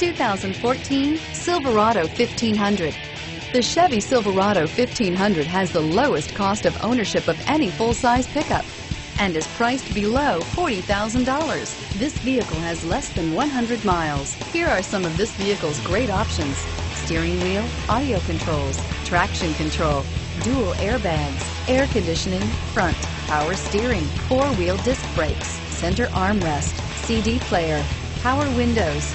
2014 Silverado 1500. The Chevy Silverado 1500 has the lowest cost of ownership of any full-size pickup and is priced below $40,000. This vehicle has less than 100 miles. Here are some of this vehicle's great options. Steering wheel, audio controls, traction control, dual airbags, air conditioning, front, power steering, four-wheel disc brakes, center armrest, CD player, power windows,